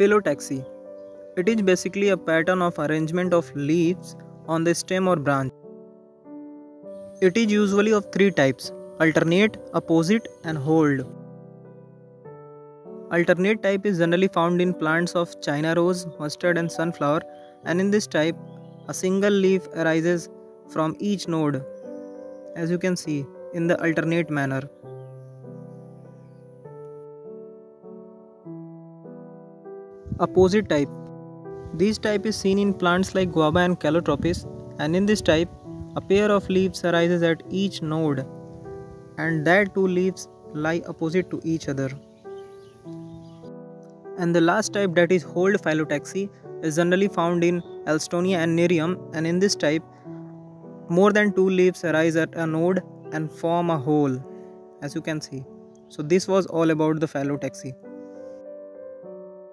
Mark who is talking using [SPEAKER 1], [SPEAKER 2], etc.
[SPEAKER 1] Phyllotaxy. It is basically a pattern of arrangement of leaves on the stem or branch. It is usually of three types alternate, opposite, and whorled. Alternate type is generally found in plants of China rose, mustard, and sunflower, and in this type, a single leaf arises from each node, as you can see in the alternate manner. Opposite type This type is seen in plants like guava and calotropis, and in this type, a pair of leaves arises at each node, and that two leaves lie opposite to each other. And the last type that is whorled phyllotaxy is generally found in Alstonia and Nerium and in this type more than two leaves arise at a node and form a whorl as you can see. So this was all about the phyllotaxy.